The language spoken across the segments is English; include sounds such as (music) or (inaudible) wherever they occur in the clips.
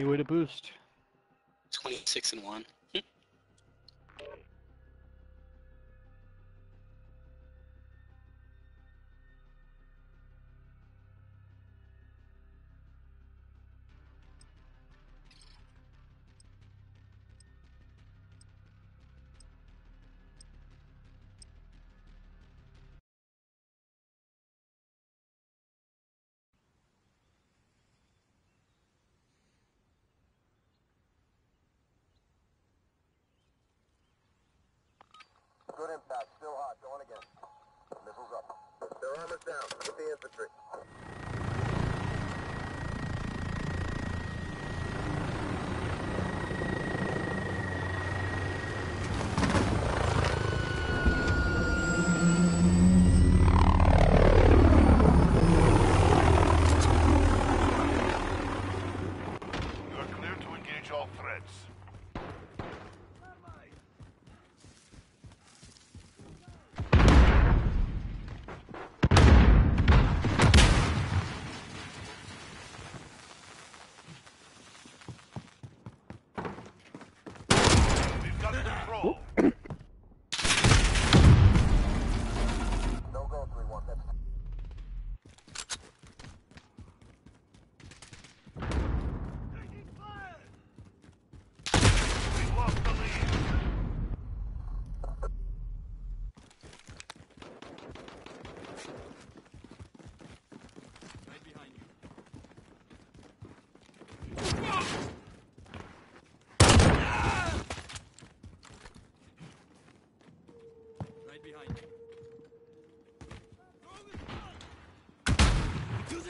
Any way to boost? 26 and 1. Armor's down. Get the infantry. We've got control. No go, 3-1. That's We've lost the lead. Right behind you. Right behind you. Using thermite! infantry. Using thermite!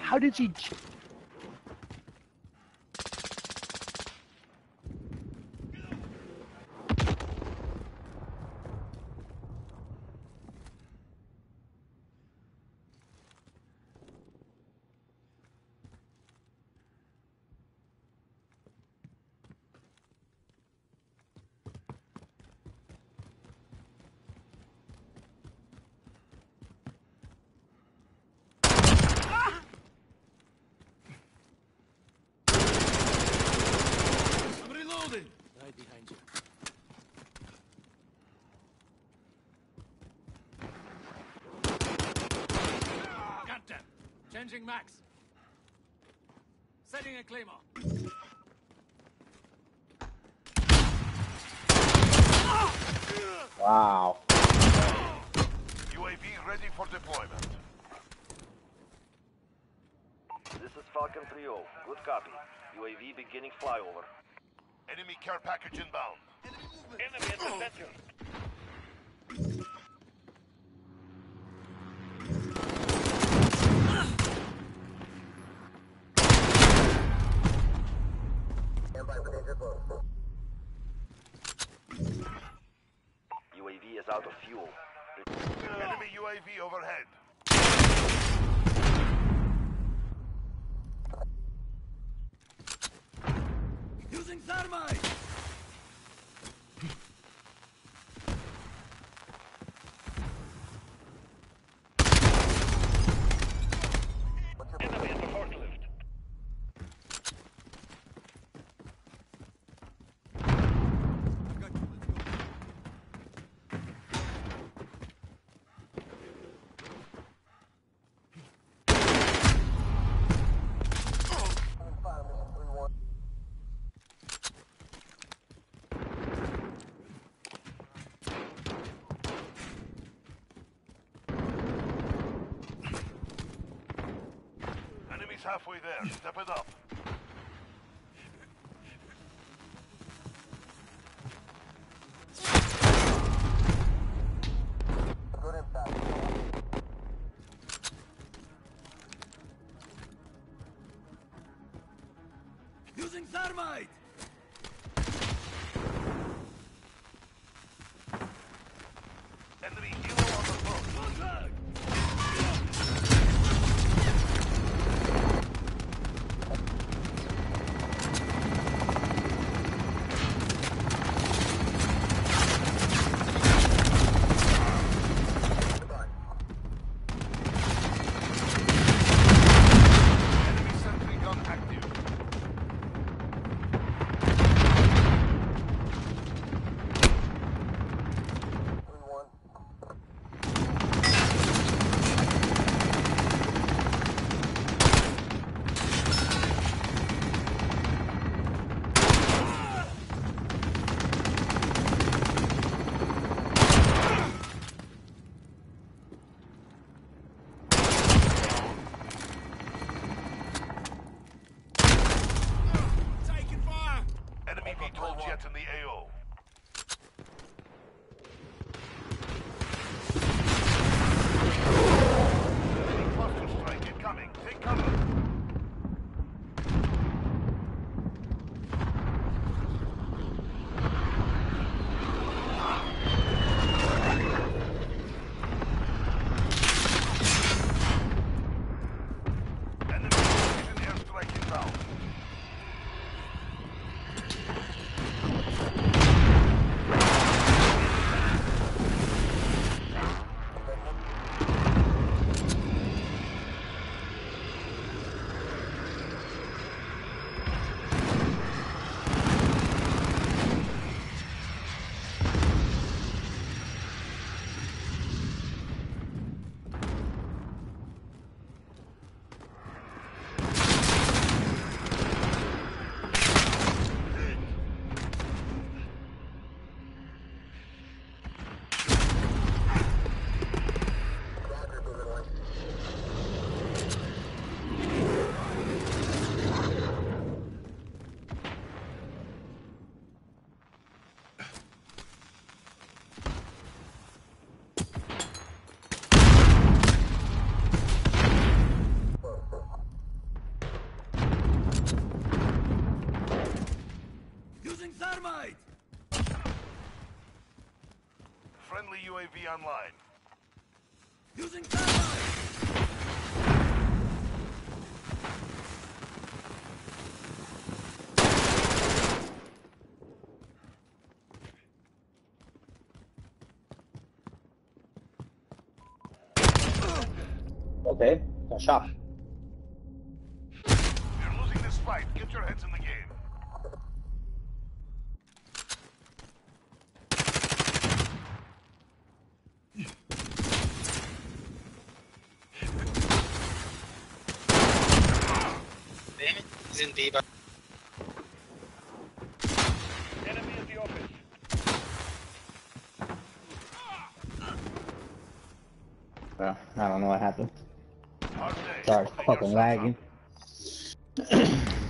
How did he? Changing max. Setting a claymore. Wow. UAV ready for deployment. This is Falcon 3-0. Good copy. UAV beginning flyover. Enemy care package inbound. Enemy at the center. Stand by for danger close. UAV is out of fuel. Enemy UAV overhead. halfway there. Step it up. Using thermite! Online. Using satellite! Okay, shot. Enemy the. Well, I don't know what happened. Sorry, fucking lagging. (clears throat)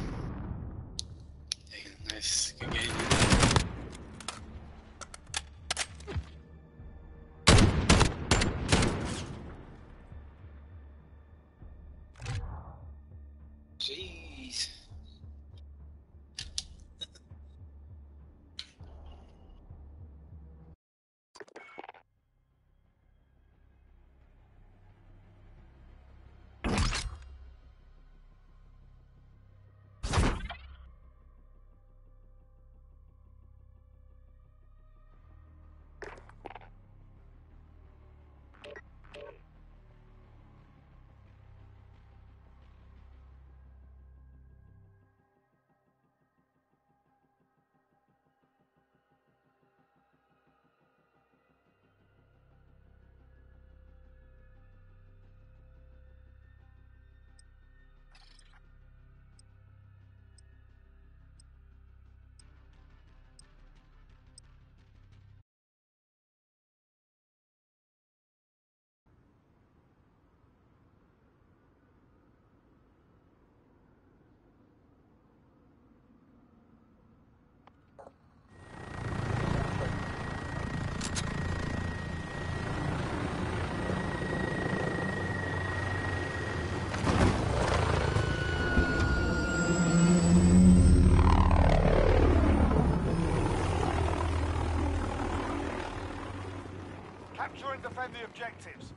Capture and defend the objectives.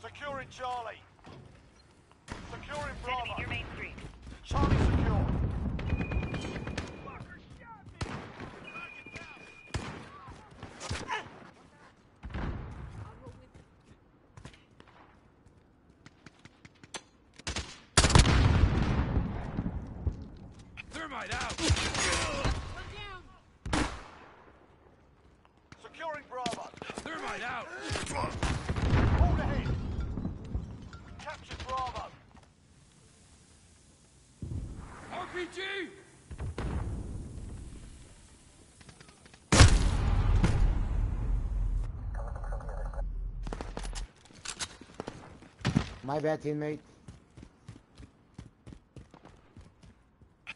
Securing Charlie. Securing Bravo. Enemy near Main Street. Charlie My bad, teammate.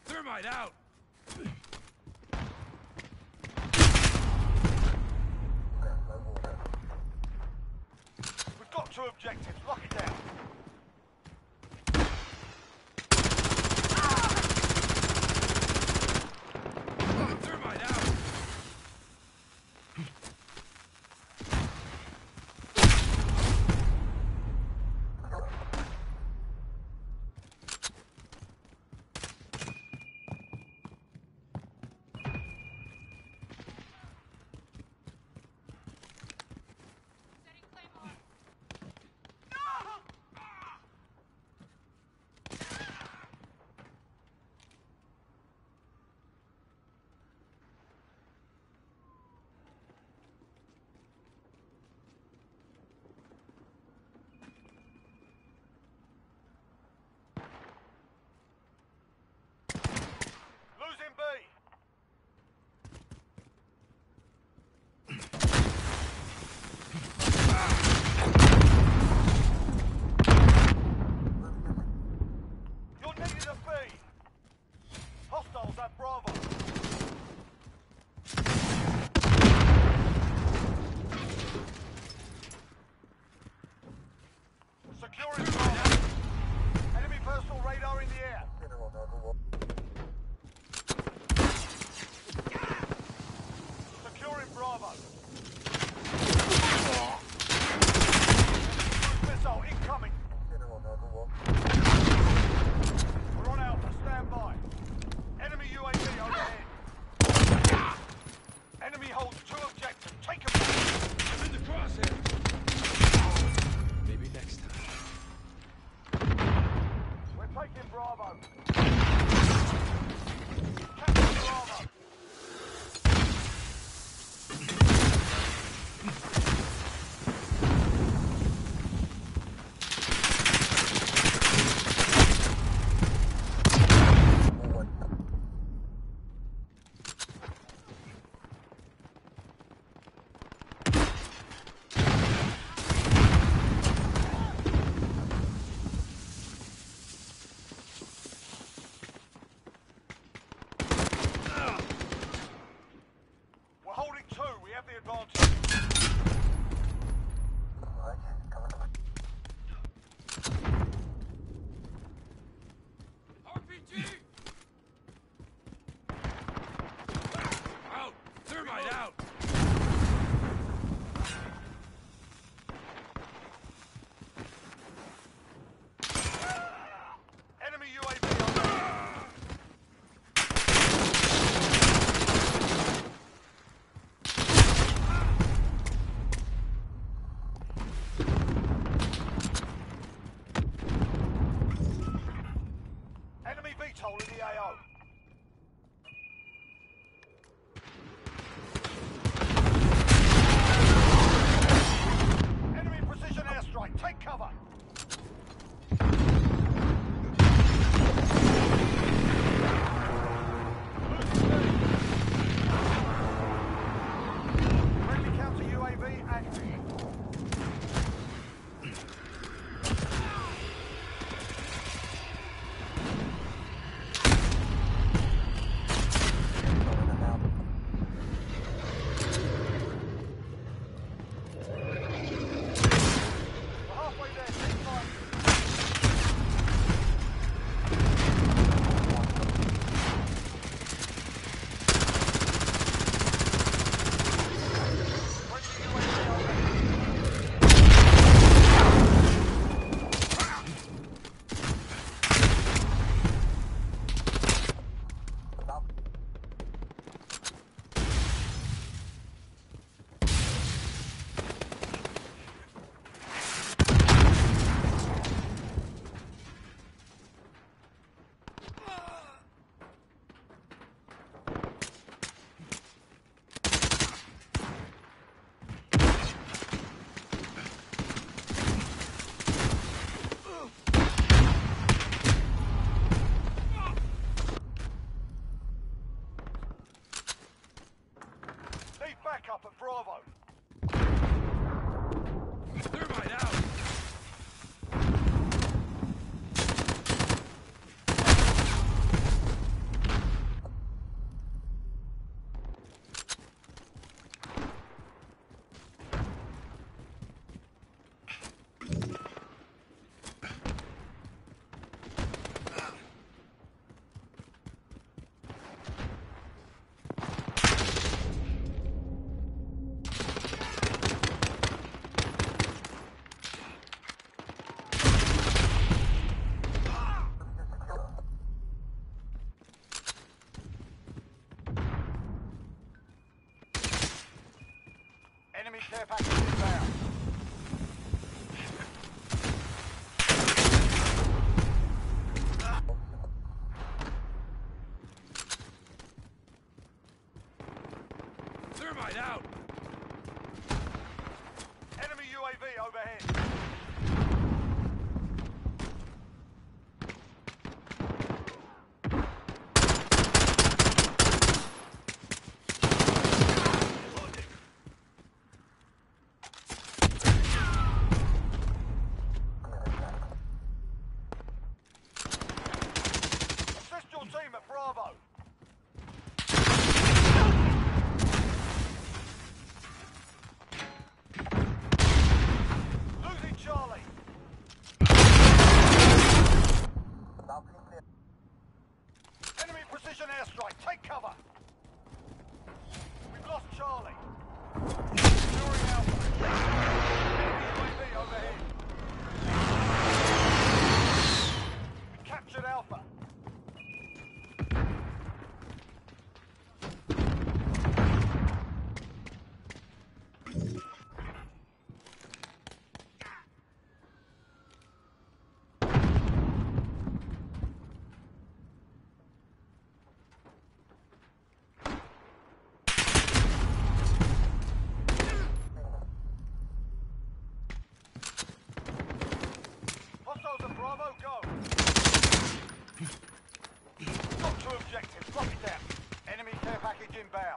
Thermite out! have the advantage. control of the AO. Enemy care package inbound. Take cover. We've lost Charlie. Bravo, go. Got two objectives. Lock it down. Enemy care package inbound.